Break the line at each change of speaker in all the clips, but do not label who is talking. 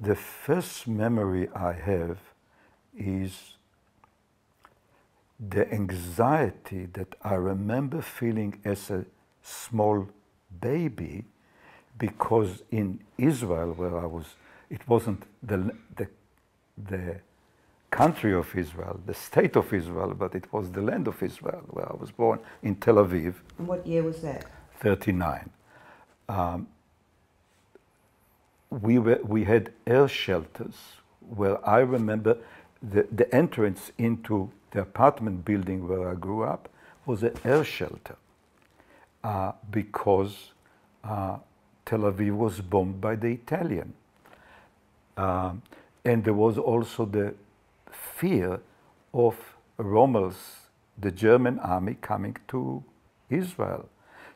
the first memory I have is the anxiety that I remember feeling as a small baby because in Israel, where I was, it wasn't the, the, the country of Israel, the state of Israel, but it was the land of Israel, where I was born in Tel Aviv.
And what year was that?
39. Um, we, were, we had air shelters where I remember the, the entrance into the apartment building where I grew up was an air shelter uh, because uh, Tel Aviv was bombed by the Italian. Um, and there was also the fear of Rommel's, the German army coming to Israel.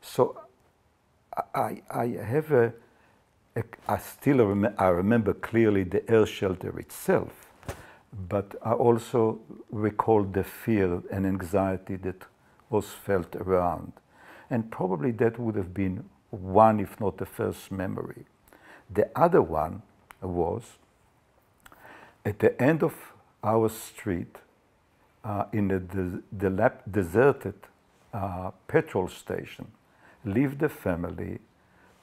So I, I have a, a I still rem I remember clearly the air shelter itself, but I also recall the fear and anxiety that was felt around. And probably that would have been one, if not the first memory. The other one was at the end of our street, uh, in a the deserted uh, petrol station, lived a family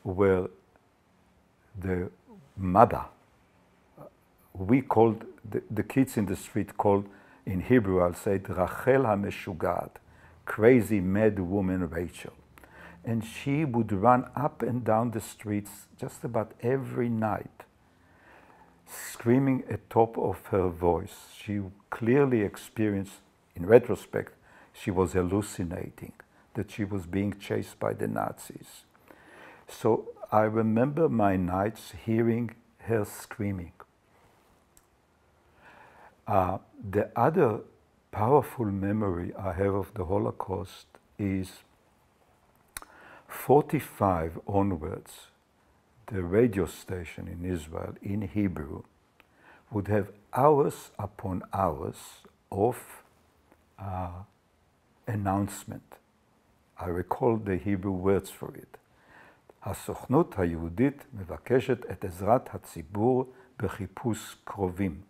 where the mother, we called, the, the kids in the street called, in Hebrew I'll say, it, Rachel HaMeshugat, crazy mad woman Rachel. And she would run up and down the streets just about every night, screaming at top of her voice. She clearly experienced, in retrospect, she was hallucinating, that she was being chased by the Nazis. So I remember my nights hearing her screaming. Uh, the other powerful memory I have of the Holocaust is 45 onwards, the radio station in Israel in Hebrew would have hours upon hours of uh, announcement. I recall the Hebrew words for it. הסוכנות היהודית מבקשת את עזרת הציבור בחיפוש קרובים.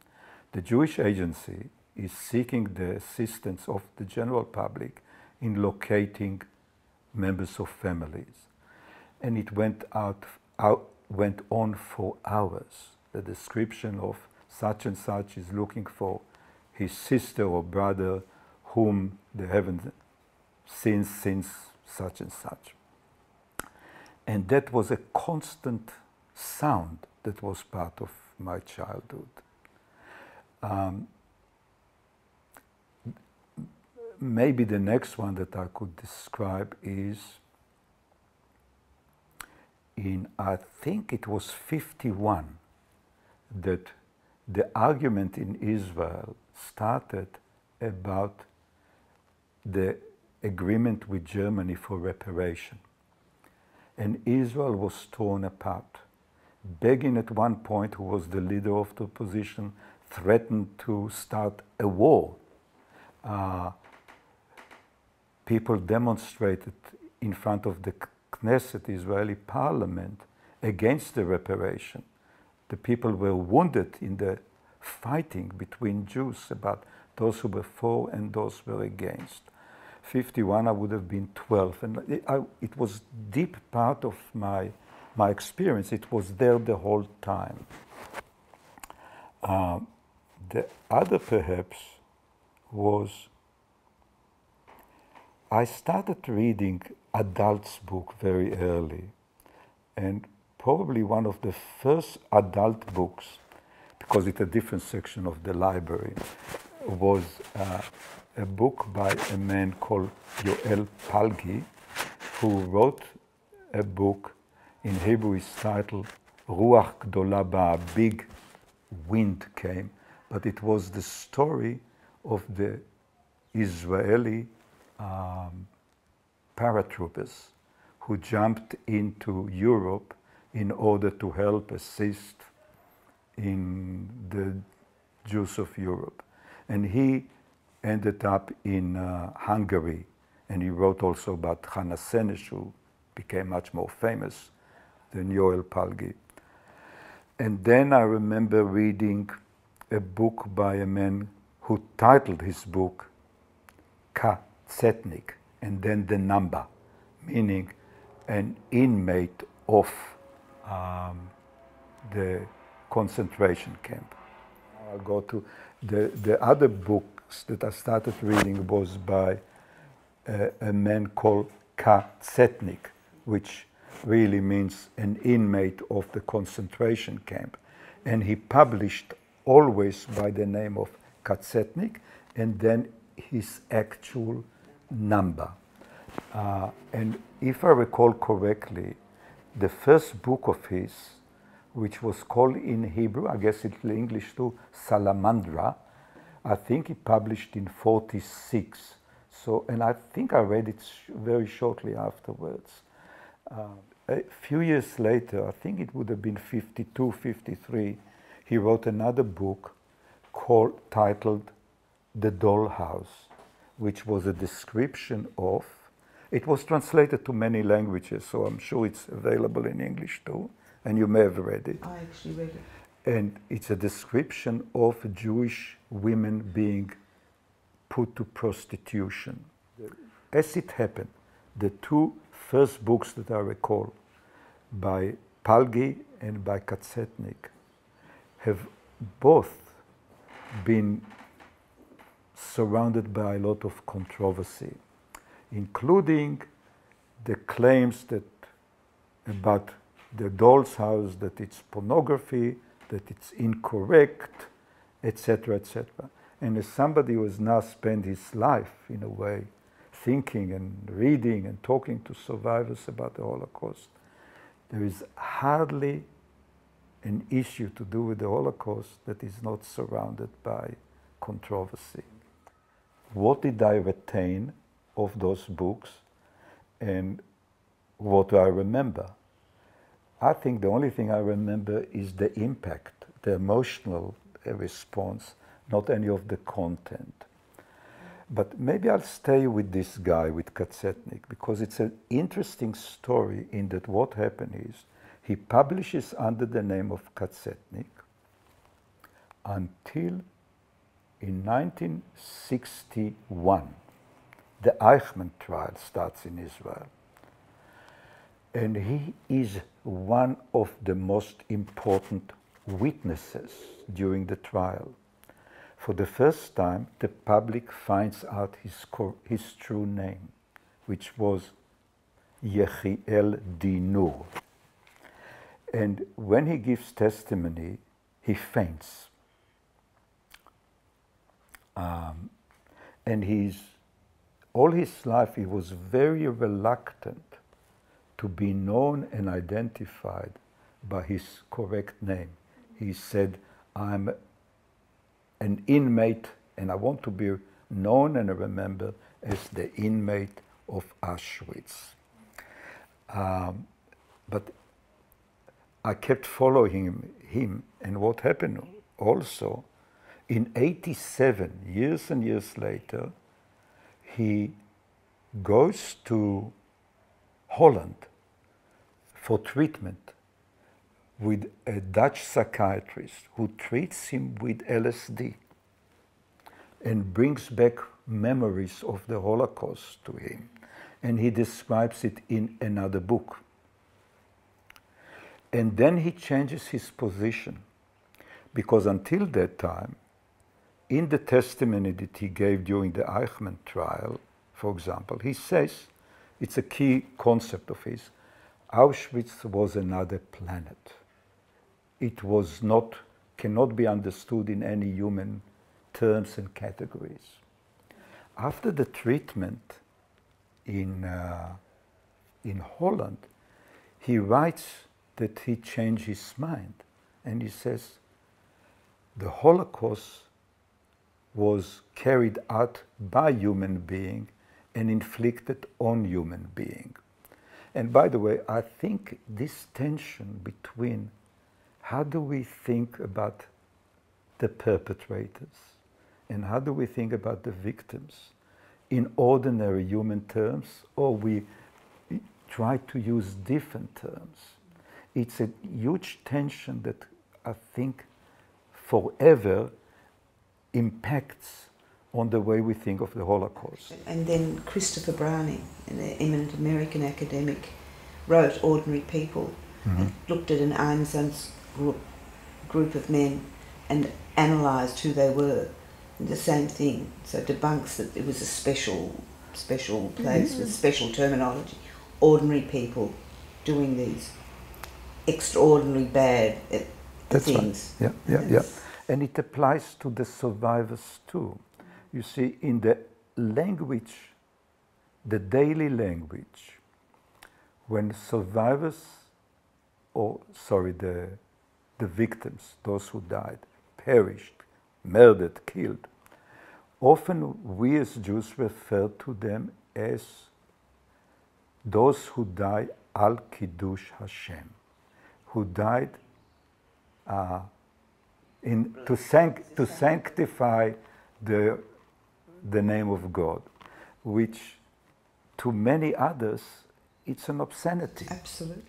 The Jewish agency is seeking the assistance of the general public in locating members of families. And it went out, out went on for hours. The description of such and such is looking for his sister or brother whom they haven't seen since such and such. And that was a constant sound that was part of my childhood. Um, maybe the next one that I could describe is in, I think it was 51, that the argument in Israel started about the agreement with Germany for reparation and Israel was torn apart. Begin at one point, who was the leader of the opposition, threatened to start a war. Uh, people demonstrated in front of the Knesset, Israeli parliament, against the reparation. The people were wounded in the fighting between Jews about those who were for and those who were against. 51, I would have been 12. And it, I, it was deep part of my, my experience. It was there the whole time. Uh, the other, perhaps, was I started reading adults' book very early. And probably one of the first adult books, because it's a different section of the library, was uh, a book by a man called Yoel Palgi, who wrote a book in Hebrew is titled Ruach Gdola Ba, Big Wind Came, but it was the story of the Israeli um, paratroopers who jumped into Europe in order to help assist in the Jews of Europe. And he ended up in uh, Hungary, and he wrote also about Hannah Senesh, who became much more famous than Yoel Palgi. And then I remember reading a book by a man who titled his book Ka Tsetnik, and then the number, meaning an inmate of um, the concentration camp. I'll go to the, the other books that I started reading was by a, a man called Ka Tsetnik, which really means an inmate of the concentration camp. And he published always by the name of Katsetnik and then his actual number. Uh, and if I recall correctly, the first book of his, which was called in Hebrew, I guess it's English too, Salamandra, I think he published in 46. So, and I think I read it very shortly afterwards. Uh, a few years later, I think it would have been 52, 53, he wrote another book called, titled The Dollhouse, which was a description of, it was translated to many languages, so I'm sure it's available in English too, and you may have read it.
I actually read it.
And it's a description of Jewish women being put to prostitution. As it happened, the two first books that I recall by Palgi and by Katsetnik have both been surrounded by a lot of controversy, including the claims that about the doll's house that it's pornography, that it's incorrect, etc., etc. And as somebody who has now spent his life in a way thinking and reading and talking to survivors about the Holocaust, there is hardly an issue to do with the Holocaust that is not surrounded by controversy. What did I retain of those books and what do I remember? I think the only thing I remember is the impact, the emotional response, not any of the content. But maybe I'll stay with this guy, with Katsetnik, because it's an interesting story in that what happened is he publishes under the name of Katsetnik until in 1961, the Eichmann trial starts in Israel. And he is one of the most important witnesses during the trial. For the first time, the public finds out his, his true name, which was Yechiel Dinur. And when he gives testimony, he faints. Um, and he's, all his life, he was very reluctant to be known and identified by his correct name. He said, I'm an inmate, and I want to be known and remembered as the inmate of Auschwitz. Um, but I kept following him, him, and what happened also, in 87, years and years later, he goes to Holland for treatment with a Dutch psychiatrist who treats him with LSD and brings back memories of the Holocaust to him. And he describes it in another book. And then he changes his position because until that time, in the testimony that he gave during the Eichmann trial, for example, he says, it's a key concept of his, Auschwitz was another planet it was not, cannot be understood in any human terms and categories. After the treatment in, uh, in Holland, he writes that he changed his mind and he says, the Holocaust was carried out by human being and inflicted on human being. And by the way, I think this tension between how do we think about the perpetrators and how do we think about the victims in ordinary human terms or we try to use different terms. It's a huge tension that I think, forever impacts on the way we think of the Holocaust.
And then Christopher Browning, an eminent American academic, wrote Ordinary People
Mm-hmm.
and looked at an Einstein's group, group of men and analysed who they were. And the same thing. So debunks that it was a special, special place with special terminology. Ordinary people doing these extraordinary bad uh,
That's right.
things.
Yeah, yeah, yeah.
Yes.
And it applies to the survivors too. You see, in the language, the daily language, when survivors, or sorry, the, the victims, those who died, perished, murdered, killed, often we as Jews refer to them as those who died al Kiddush Hashem, who died uh, in, to, sanct, to sanctify the, the name of God, which to many others it's an obscenity.
Absolutely.